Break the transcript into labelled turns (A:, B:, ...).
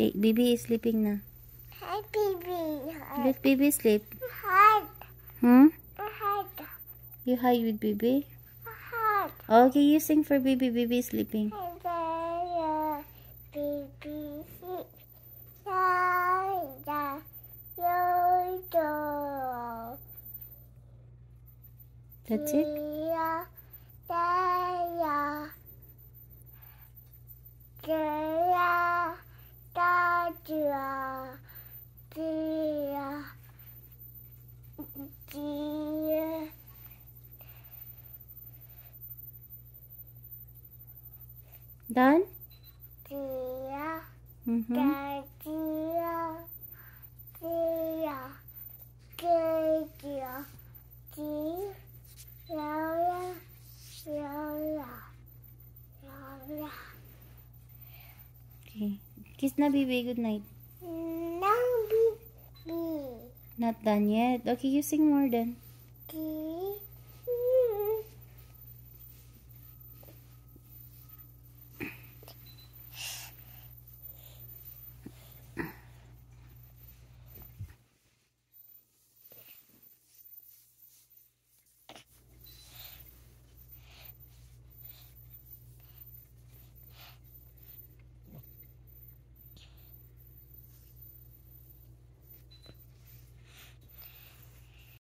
A: Okay, baby is sleeping now.
B: Hi, baby.
A: Let baby sleep.
B: Hard.
A: Hmm?
B: Hard.
A: You hide with baby?
B: Hard.
A: Okay, you sing for baby. Baby is sleeping.
B: Baby.
A: That's it?
B: Gia.
A: Done?
B: Gia.
A: Mm-hmm.
B: Gia. Gia. Gia. Gia. Gia. Laura. Laura. Laura.
A: Okay. Kiss na baby. Good night. Not done yet? Okay, you sing more then.